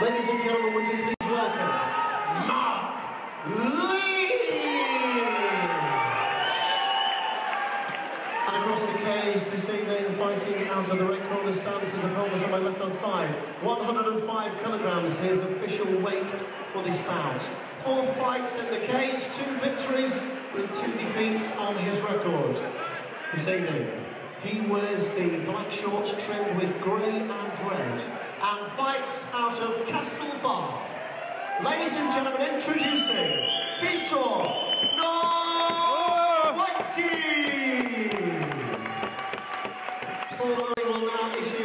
Ladies and gentlemen, would you please welcome Mark Lee? And across the cage this evening, fighting out of the red corner stance is opponents on my left-hand side. 105 kilograms, his official weight for this bout. Four fights in the cage, two victories with two defeats on his record this evening. He wears the black shorts trimmed with grey and red and fights out of Castlebar. Ladies and gentlemen, introducing Peter Nowacki! Will now issue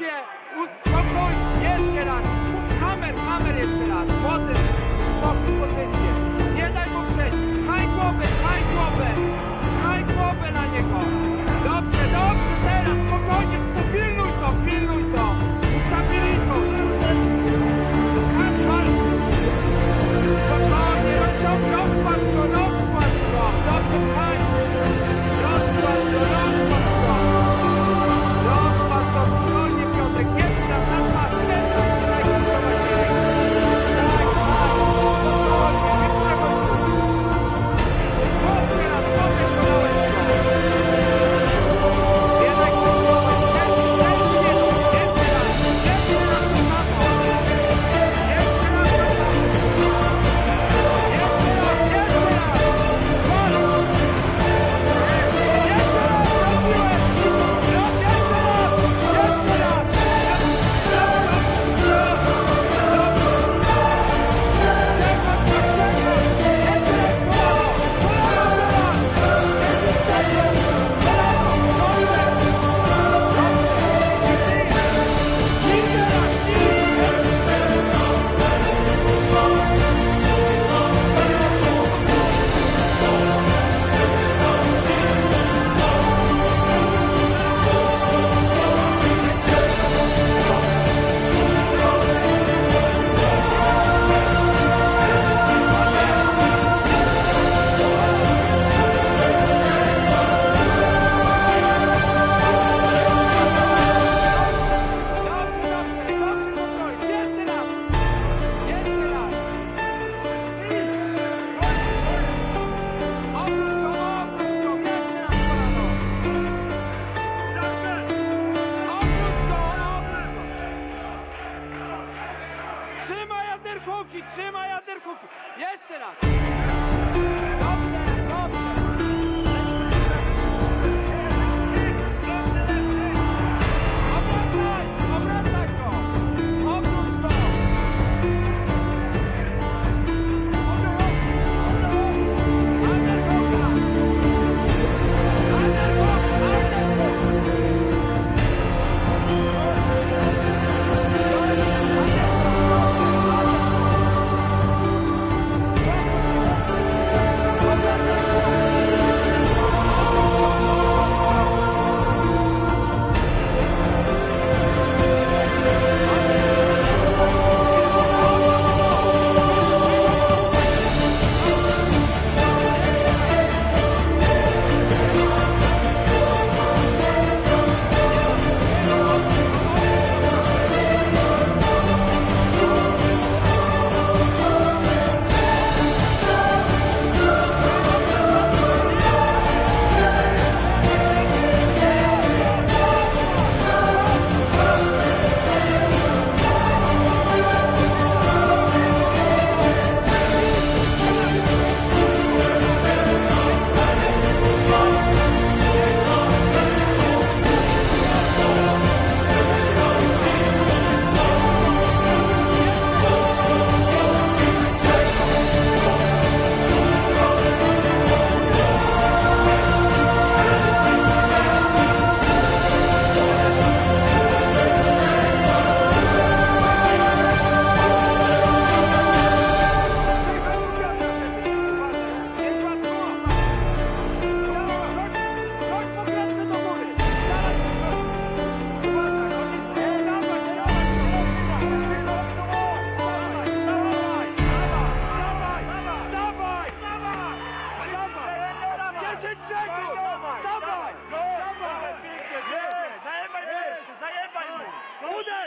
emocje, uspokój, jeszcze raz, hammer, hammer jeszcze raz, potem uspokój pozycję, nie daj mu przejść, pchaj głowę, pchaj głowę, pchaj głowę na niego, dobrze, dobrze, teraz, spokojnie, upilnuj to, pilnuj to, ustabilizuj,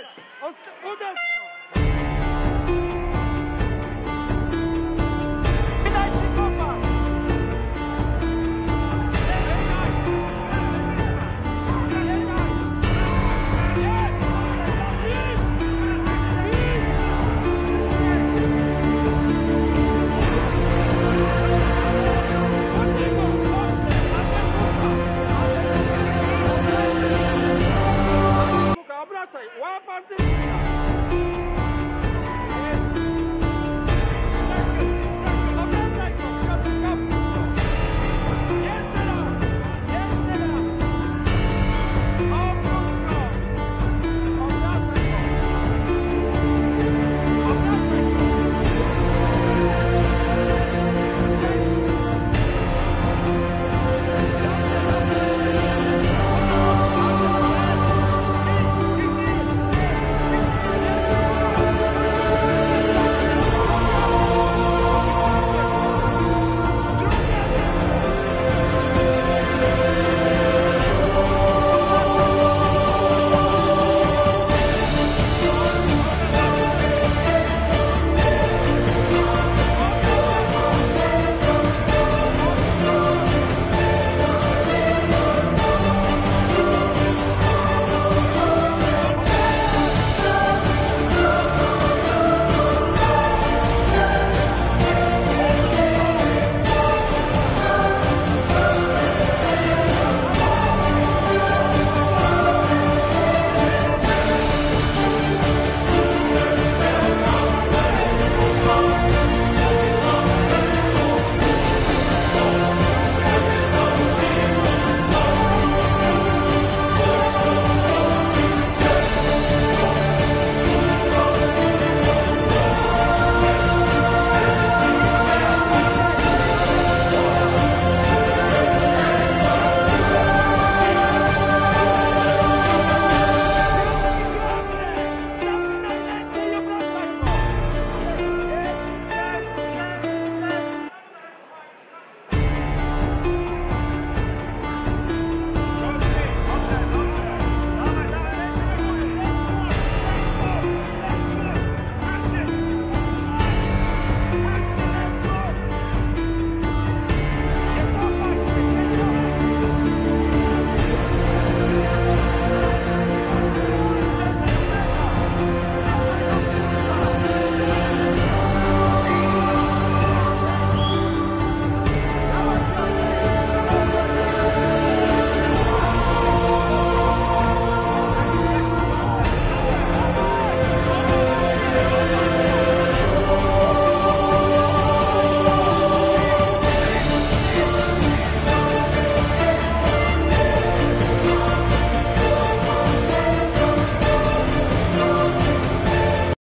Удачи! Удачи!